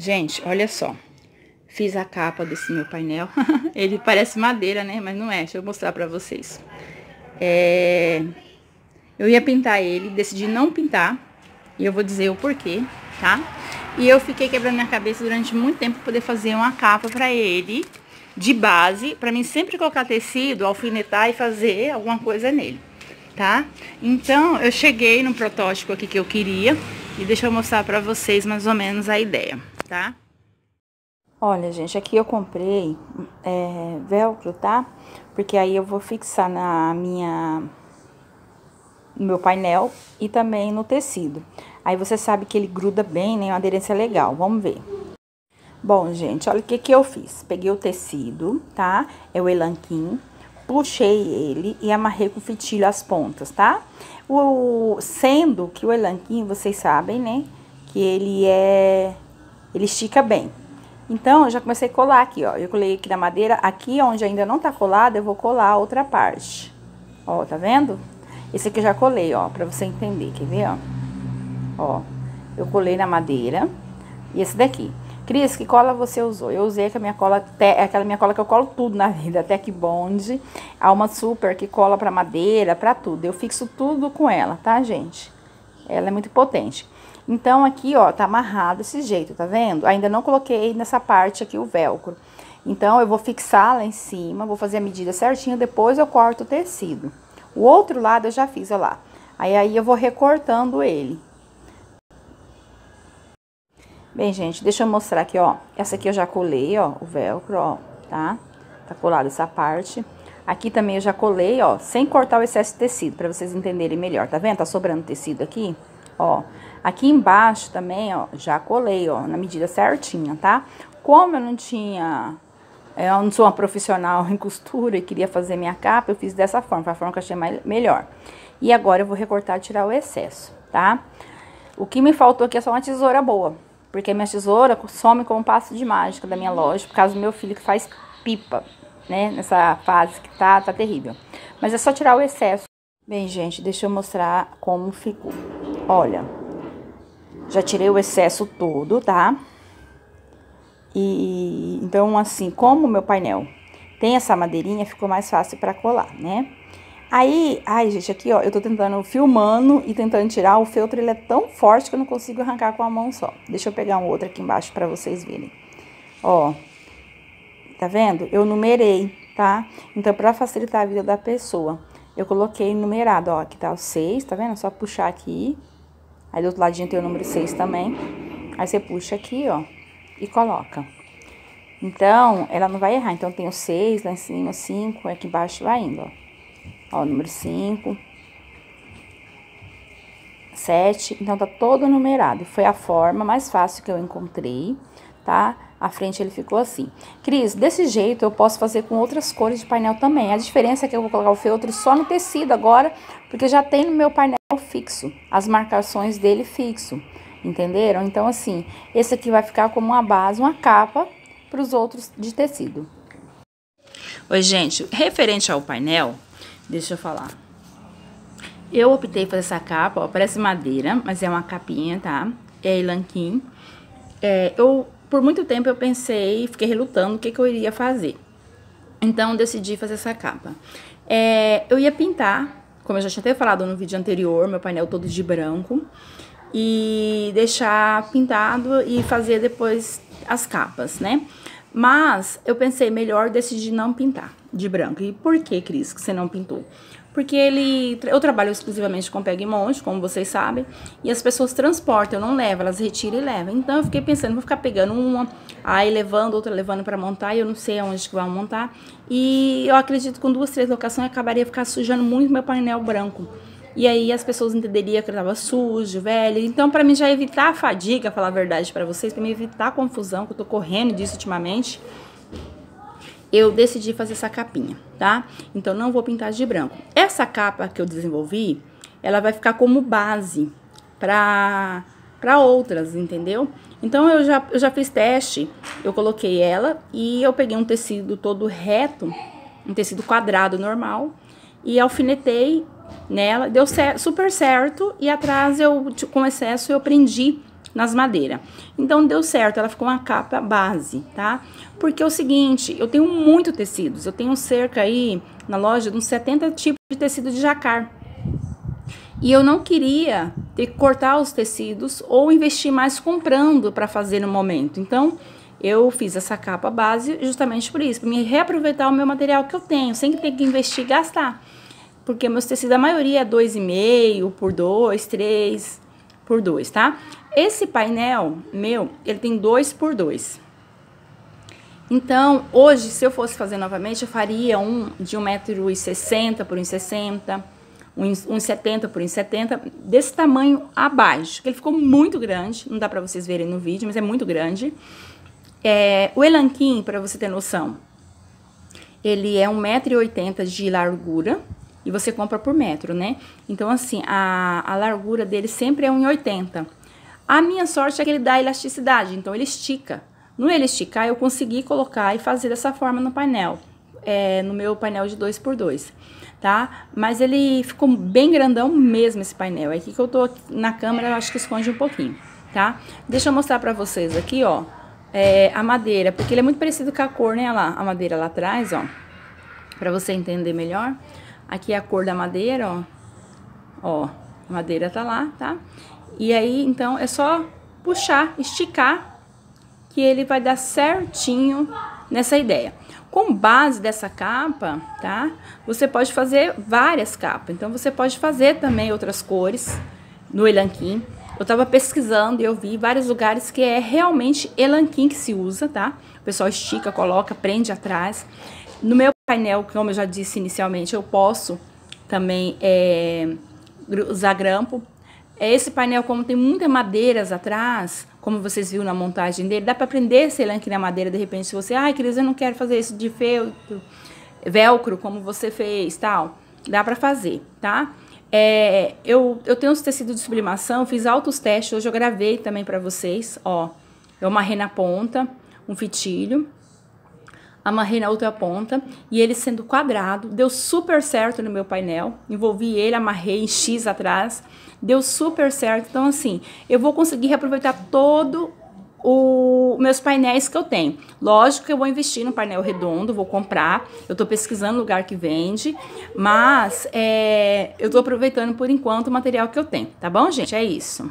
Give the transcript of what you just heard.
Gente, olha só. Fiz a capa desse meu painel. Ele parece madeira, né? Mas não é. Deixa eu mostrar pra vocês. É... Eu ia pintar ele, decidi não pintar. E eu vou dizer o porquê, tá? E eu fiquei quebrando minha cabeça durante muito tempo pra poder fazer uma capa pra ele, de base, pra mim sempre colocar tecido, alfinetar e fazer alguma coisa nele, tá? Então, eu cheguei no protótipo aqui que eu queria e deixa eu mostrar pra vocês mais ou menos a ideia, tá? Olha, gente, aqui eu comprei é, velcro, tá? Porque aí eu vou fixar na minha... no meu painel e também no tecido. Aí você sabe que ele gruda bem, né? Uma aderência legal. Vamos ver. Bom, gente, olha o que que eu fiz. Peguei o tecido, tá? É o elanquim. Puxei ele e amarrei com fitilho as pontas, tá? O, sendo que o elanquim, vocês sabem, né? Que ele é... Ele estica bem. Então, eu já comecei a colar aqui, ó. Eu colei aqui na madeira. Aqui, onde ainda não tá colado, eu vou colar a outra parte. Ó, tá vendo? Esse aqui eu já colei, ó, pra você entender. Quer ver, ó? Ó, eu colei na madeira. E esse daqui. Cris, que cola você usou? Eu usei a minha cola, é aquela minha cola que eu colo tudo na vida, até que bonde. A uma super que cola pra madeira, pra tudo. Eu fixo tudo com ela, tá, gente? Ela é muito potente. Então, aqui, ó, tá amarrado desse jeito, tá vendo? Ainda não coloquei nessa parte aqui o velcro. Então, eu vou fixar lá em cima, vou fazer a medida certinha, depois eu corto o tecido. O outro lado eu já fiz, ó lá. Aí, aí eu vou recortando ele. Bem, gente, deixa eu mostrar aqui, ó. Essa aqui eu já colei, ó, o velcro, ó, tá? Tá colado essa parte. Aqui também eu já colei, ó, sem cortar o excesso de tecido, pra vocês entenderem melhor, tá vendo? Tá sobrando tecido aqui, ó. Aqui embaixo também, ó, já colei, ó, na medida certinha, tá? Como eu não tinha... Eu não sou uma profissional em costura e queria fazer minha capa, eu fiz dessa forma, foi a forma que eu achei mais, melhor. E agora eu vou recortar e tirar o excesso, tá? O que me faltou aqui é só uma tesoura boa, porque minha tesoura some como um passo de mágica da minha loja, por causa do meu filho que faz pipa, né? Nessa fase que tá, tá terrível. Mas é só tirar o excesso. Bem, gente, deixa eu mostrar como ficou. Olha, já tirei o excesso todo, tá? E então, assim, como o meu painel tem essa madeirinha, ficou mais fácil pra colar, né? Aí, ai, gente, aqui, ó, eu tô tentando, filmando e tentando tirar, o feltro, ele é tão forte que eu não consigo arrancar com a mão só. Deixa eu pegar um outro aqui embaixo pra vocês verem. Ó, tá vendo? Eu numerei, tá? Então, pra facilitar a vida da pessoa, eu coloquei numerado, ó, aqui tá o 6, tá vendo? É só puxar aqui Aí do outro ladinho tem o número 6 também. Aí você puxa aqui, ó, e coloca. Então, ela não vai errar. Então, tem o 6 lá em cima, 5, aqui embaixo vai indo, ó. Ó, número 5. 7. Então, tá todo numerado. Foi a forma mais fácil que eu encontrei, tá? A frente ele ficou assim. Cris, desse jeito eu posso fazer com outras cores de painel também. A diferença é que eu vou colocar o feltro só no tecido agora, porque já tem no meu painel fixo, as marcações dele fixo, entenderam? Então, assim, esse aqui vai ficar como uma base, uma capa para os outros de tecido. Oi, gente, referente ao painel, deixa eu falar. Eu optei por essa capa, ó, parece madeira, mas é uma capinha, tá? É elanquim. É, eu, por muito tempo eu pensei, fiquei relutando o que, que eu iria fazer. Então, decidi fazer essa capa. É, eu ia pintar como eu já tinha até falado no vídeo anterior, meu painel todo de branco. E deixar pintado e fazer depois as capas, né? Mas eu pensei, melhor decidir não pintar de branco. E por que, Cris, que você não pintou? Porque ele, eu trabalho exclusivamente com pega e monte, como vocês sabem, e as pessoas transportam, eu não levo, elas retiram e levam. Então eu fiquei pensando, vou ficar pegando uma, aí levando, outra levando para montar, e eu não sei aonde que vão montar. E eu acredito que com duas, três locações acabaria ficar sujando muito meu painel branco. E aí as pessoas entenderiam que eu tava sujo, velho. Então, para mim já evitar a fadiga, falar a verdade para vocês, para me evitar a confusão, que eu tô correndo disso ultimamente, eu decidi fazer essa capinha, tá? Então, não vou pintar de branco. Essa capa que eu desenvolvi, ela vai ficar como base para para outras, entendeu? Então, eu já, eu já fiz teste, eu coloquei ela e eu peguei um tecido todo reto, um tecido quadrado normal, e alfinetei nela, deu super certo, e atrás eu, com excesso, eu prendi nas madeiras. Então deu certo, ela ficou uma capa base, tá? Porque é o seguinte, eu tenho muito tecidos, eu tenho cerca aí na loja de uns 70 tipos de tecido de jacar. E eu não queria ter que cortar os tecidos ou investir mais comprando para fazer no momento. Então, eu fiz essa capa base justamente por isso, para me reaproveitar o meu material que eu tenho, sem ter que investir e gastar. Porque meus tecidos, a maioria é 2,5 por 2, 3 por 2, tá? Esse painel meu, ele tem 2 por 2. Então, hoje, se eu fosse fazer novamente, eu faria um de 1,60m por 1,60m, 1,70 por 1,70, desse tamanho abaixo, ele ficou muito grande, não dá para vocês verem no vídeo, mas é muito grande. É, o elanquim, para você ter noção, ele é 1,80m de largura e você compra por metro, né? Então, assim, a, a largura dele sempre é 1,80. A minha sorte é que ele dá elasticidade, então ele estica. No ele esticar, eu consegui colocar e fazer dessa forma no painel, é, no meu painel de 2x2, tá? Mas ele ficou bem grandão mesmo esse painel. É aqui que eu tô na câmera, eu acho que esconde um pouquinho, tá? Deixa eu mostrar pra vocês aqui, ó é, a madeira, porque ele é muito parecido com a cor, né? Lá, a madeira lá atrás, ó. Pra você entender melhor. Aqui é a cor da madeira, ó. Ó, a madeira tá lá, tá? E aí, então, é só puxar, esticar, que ele vai dar certinho nessa ideia. Com base dessa capa, tá? Você pode fazer várias capas. Então, você pode fazer também outras cores no elanquim. Eu estava pesquisando e eu vi vários lugares que é realmente elanquim que se usa, tá? O pessoal estica, coloca, prende atrás. No meu painel, como eu já disse inicialmente, eu posso também é, usar grampo. Esse painel, como tem muitas madeiras atrás, como vocês viram na montagem dele, dá para prender esse elanquim na madeira, de repente, se você, ai, Cris, eu não quero fazer isso de feltro, velcro, como você fez, tal. Dá para fazer, tá? É, eu, eu tenho os tecidos de sublimação, fiz altos testes, hoje eu gravei também para vocês, ó. Eu amarrei na ponta um fitilho, amarrei na outra ponta e ele sendo quadrado, deu super certo no meu painel. Envolvi ele, amarrei em X atrás, deu super certo. Então, assim, eu vou conseguir reaproveitar todo os meus painéis que eu tenho. Lógico que eu vou investir no painel redondo, vou comprar. Eu tô pesquisando lugar que vende, mas é, eu tô aproveitando por enquanto o material que eu tenho, tá bom, gente? É isso.